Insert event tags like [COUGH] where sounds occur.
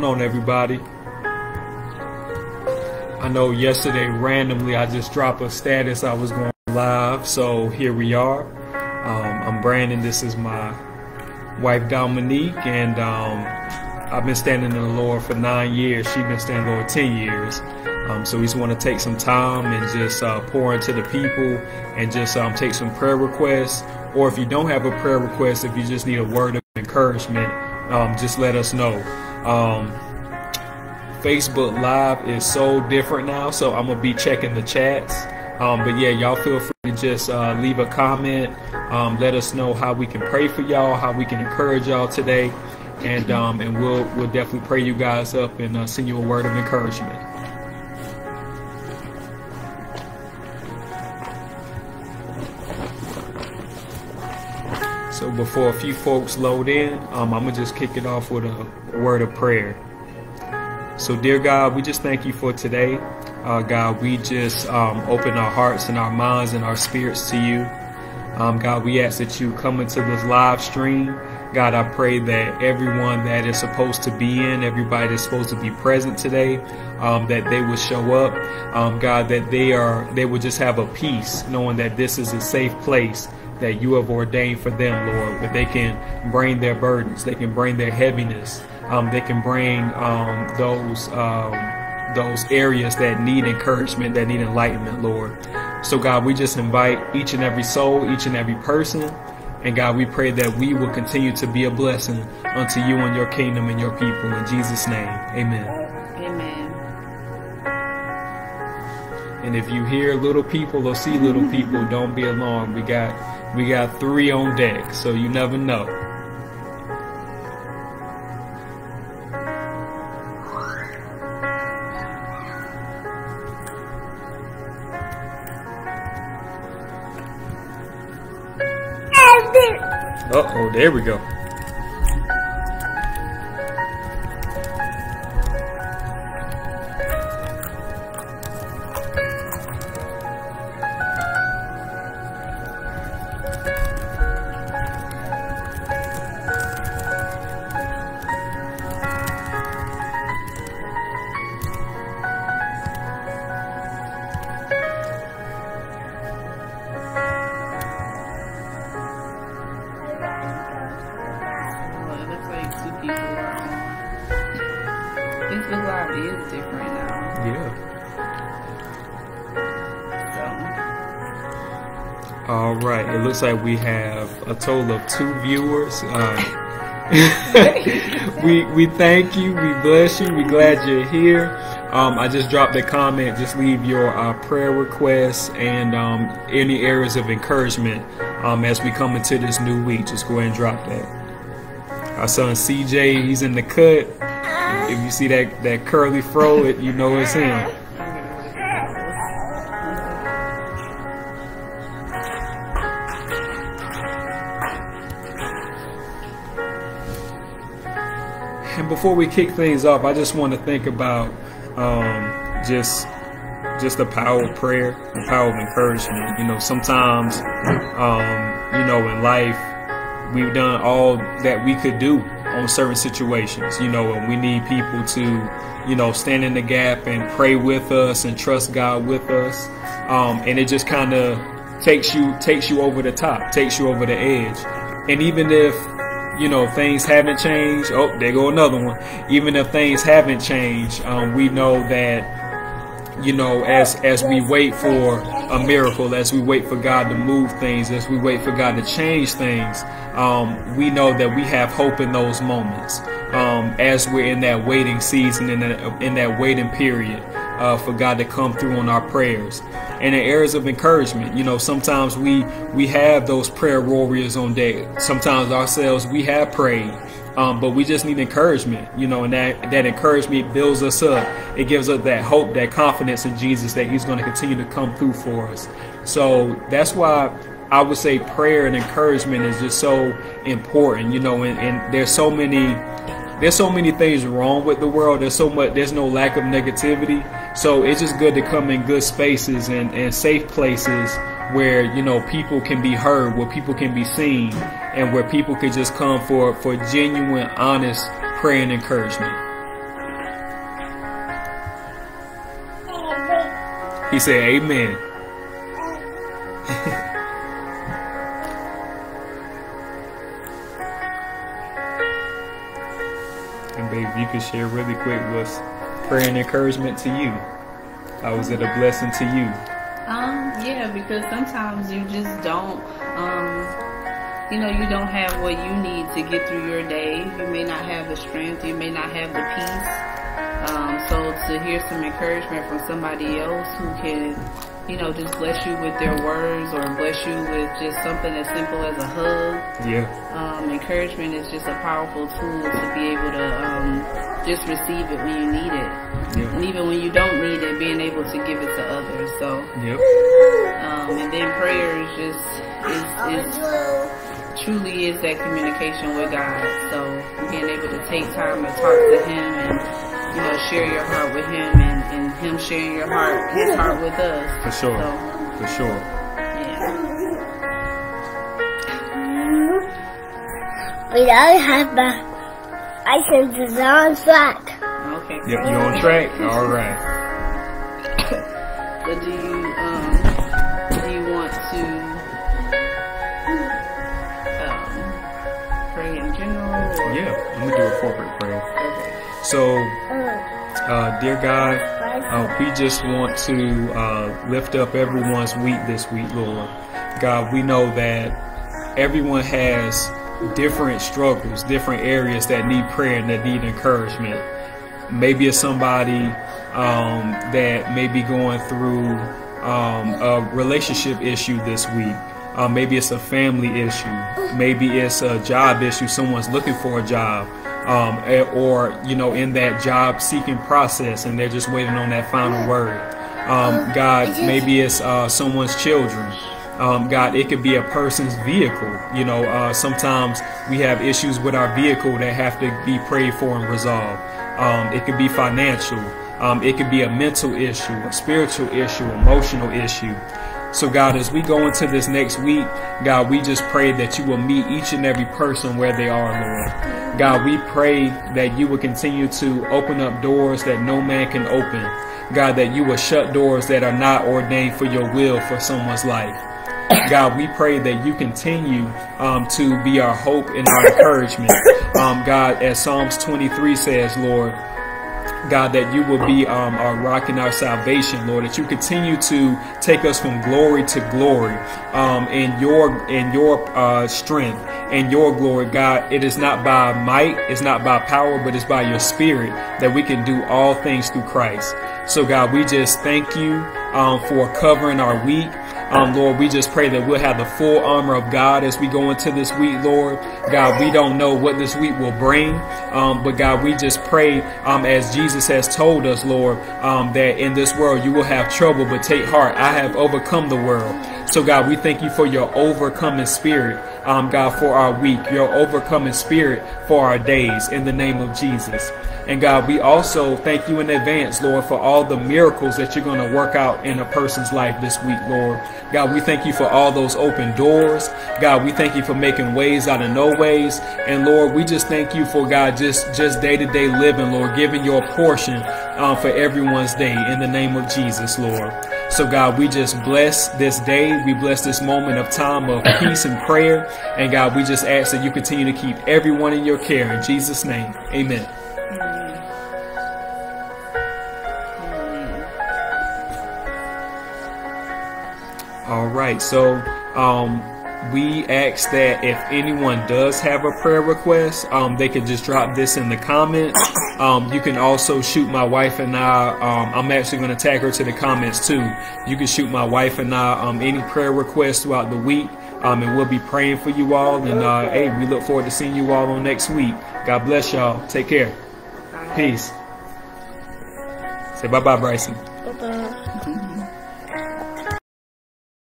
going on, everybody? I know yesterday randomly I just dropped a status I was going live, so here we are. Um, I'm Brandon. This is my wife Dominique, and um, I've been standing in the Lord for nine years. She's been standing Lord ten years. Um, so we just want to take some time and just uh, pour into the people and just um, take some prayer requests. Or if you don't have a prayer request, if you just need a word of encouragement, um, just let us know. Um, Facebook Live is so different now, so I'm gonna be checking the chats. Um, but yeah, y'all feel free to just uh, leave a comment. Um, let us know how we can pray for y'all, how we can encourage y'all today, and um, and we'll we'll definitely pray you guys up and uh, send you a word of encouragement. Before a few folks load in, um, I'm gonna just kick it off with a word of prayer. So, dear God, we just thank you for today. Uh, God, we just um, open our hearts and our minds and our spirits to you. Um, God, we ask that you come into this live stream. God, I pray that everyone that is supposed to be in, everybody that's supposed to be present today, um, that they will show up. Um, God, that they are, they will just have a peace knowing that this is a safe place that you have ordained for them, Lord, where they can bring their burdens, they can bring their heaviness, um, they can bring um, those um, those areas that need encouragement, that need enlightenment, Lord. So, God, we just invite each and every soul, each and every person, and God, we pray that we will continue to be a blessing unto you and your kingdom and your people. In Jesus' name, Amen. Amen. And if you hear little people or see little people, don't be alarmed. We got we got three on deck, so you never know. Uh oh, there we go. All right. It looks like we have a total of two viewers. Uh, [LAUGHS] we we thank you. We bless you. We glad you're here. Um, I just dropped a comment. Just leave your uh, prayer requests and um, any areas of encouragement um, as we come into this new week. Just go ahead and drop that. Our son CJ, he's in the cut. If you see that that curly fro, it you know it's him. And before we kick things off, I just want to think about um, just just the power of prayer, the power of encouragement. You know, sometimes, um, you know, in life, we've done all that we could do on certain situations. You know, and we need people to, you know, stand in the gap and pray with us and trust God with us. Um, and it just kind of takes you takes you over the top, takes you over the edge. And even if you know things haven't changed, oh, there go another one. Even if things haven't changed, um, we know that you know, as as we wait for a miracle, as we wait for God to move things, as we wait for God to change things, um, we know that we have hope in those moments. Um, as we're in that waiting season, in that in that waiting period, uh, for God to come through on our prayers, and in areas of encouragement, you know, sometimes we we have those prayer warriors on deck. Sometimes ourselves we have prayed. Um, but we just need encouragement, you know, and that that encouragement builds us up. It gives us that hope, that confidence in Jesus that He's going to continue to come through for us. So that's why I would say prayer and encouragement is just so important, you know, and, and there's so many there's so many things wrong with the world. There's so much there's no lack of negativity. So it's just good to come in good spaces and, and safe places where, you know, people can be heard, where people can be seen, and where people could just come for, for genuine, honest prayer and encouragement. He said, Amen. [LAUGHS] and babe, you can share really quick with prayer and encouragement to you. How was it a blessing to you? Um, yeah, because sometimes you just don't, um, you know, you don't have what you need to get through your day. You may not have the strength, you may not have the peace. Um, so to hear some encouragement from somebody else who can, you know, just bless you with their words or bless you with just something as simple as a hug. Yeah. Um, encouragement is just a powerful tool to be able to um, just receive it when you need it. Yeah. And even when you don't need it, being able to give it to others. So, Yep. um, and then prayer is just, is, is truly is that communication with God. So being able to take time to talk to Him and you know share your heart with Him and, and Him sharing your heart, His heart with us. For sure. So For sure. yeah. We don't have the license is on track. Okay. Yep, you on track? All right. [COUGHS] So do you um do you want to um pray in general or Yeah, I'm gonna do a corporate prayer. okay. So, uh, dear God, uh, we just want to uh, lift up everyone's week this week, Lord. God, we know that everyone has different struggles, different areas that need prayer and that need encouragement. Maybe it's somebody um, that may be going through um, a relationship issue this week. Uh, maybe it's a family issue. Maybe it's a job issue. Someone's looking for a job. Um, or, you know, in that job seeking process and they're just waiting on that final word. Um, God, maybe it's uh, someone's children. Um, God, it could be a person's vehicle. You know, uh, sometimes we have issues with our vehicle that have to be prayed for and resolved. Um, it could be financial. Um, it could be a mental issue, a spiritual issue, emotional issue. So, God, as we go into this next week, God, we just pray that you will meet each and every person where they are, Lord. God, we pray that you will continue to open up doors that no man can open. God, that you will shut doors that are not ordained for your will for someone's life. God, we pray that you continue um, to be our hope and our encouragement. Um, God, as Psalms 23 says, Lord, God, that you will be um, our rock and our salvation, Lord. That you continue to take us from glory to glory um, in your in your uh, strength and your glory, God. It is not by might, it's not by power, but it's by your Spirit that we can do all things through Christ. So, God, we just thank you um, for covering our week. Um, Lord, we just pray that we'll have the full armor of God as we go into this week, Lord. God, we don't know what this week will bring, um, but God, we just pray um, as Jesus has told us, Lord, um, that in this world you will have trouble, but take heart. I have overcome the world. So, God, we thank you for your overcoming spirit, um, God, for our week, your overcoming spirit for our days, in the name of Jesus. And God, we also thank you in advance, Lord, for all the miracles that you're going to work out in a person's life this week, Lord. God, we thank you for all those open doors. God, we thank you for making ways out of no ways. And Lord, we just thank you for God, just just day to day living, Lord, giving your portion um, for everyone's day in the name of Jesus, Lord. So God, we just bless this day. We bless this moment of time of [COUGHS] peace and prayer. And God, we just ask that you continue to keep everyone in your care. In Jesus' name, amen. All right. So um, we ask that if anyone does have a prayer request, um, they can just drop this in the comments. Um, you can also shoot my wife and I. Um, I'm actually going to tag her to the comments too. You can shoot my wife and I um, any prayer requests throughout the week. Um, and we'll be praying for you all. And uh, hey, we look forward to seeing you all on next week. God bless y'all. Take care. Peace. Say bye bye, Bryson.